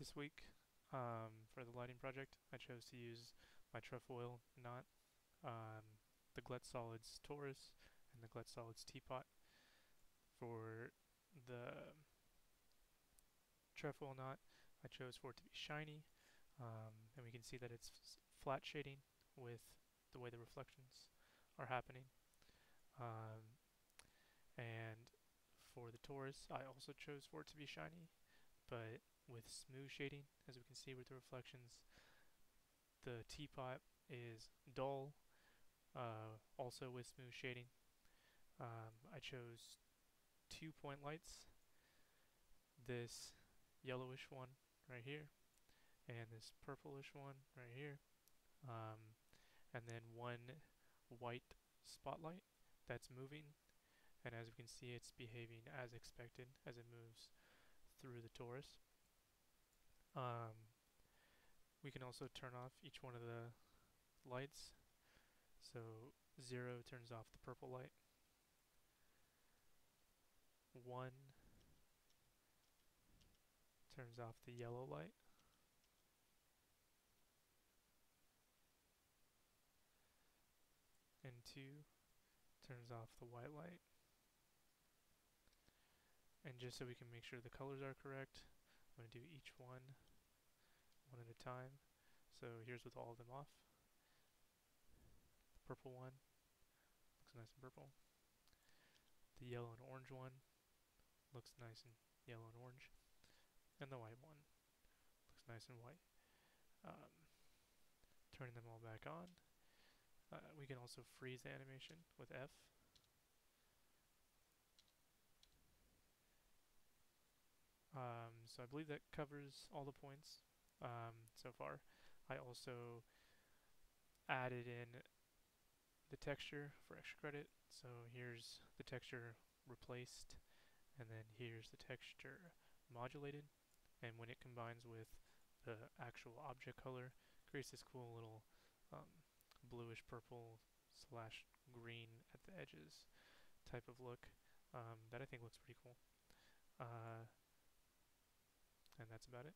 this week um, for the lighting project. I chose to use my trefoil knot, um, the GLUT Solids torus, and the GLUT Solids Teapot. For the trefoil knot, I chose for it to be shiny, um, and we can see that it's flat shading with the way the reflections are happening. Um, and for the torus, I also chose for it to be shiny, but with smooth shading, as we can see with the reflections. The teapot is dull, uh, also with smooth shading. Um, I chose two point lights, this yellowish one right here, and this purplish one right here, um, and then one white spotlight that's moving and as we can see it's behaving as expected as it moves through the torus. Um, we can also turn off each one of the lights. So 0 turns off the purple light. 1 turns off the yellow light. And 2 turns off the white light. And just so we can make sure the colors are correct, I'm going to do each one one at a time. So here's with all of them off. The purple one looks nice and purple. The yellow and orange one looks nice and yellow and orange. And the white one looks nice and white. Um, turning them all back on. Uh, we can also freeze the animation with F. Um, so I believe that covers all the points um, so far. I also added in the texture for extra credit. So here's the texture replaced, and then here's the texture modulated. And when it combines with the actual object color, creates this cool little um, bluish purple slash green at the edges type of look um, that I think looks pretty cool. Uh, and that's about it.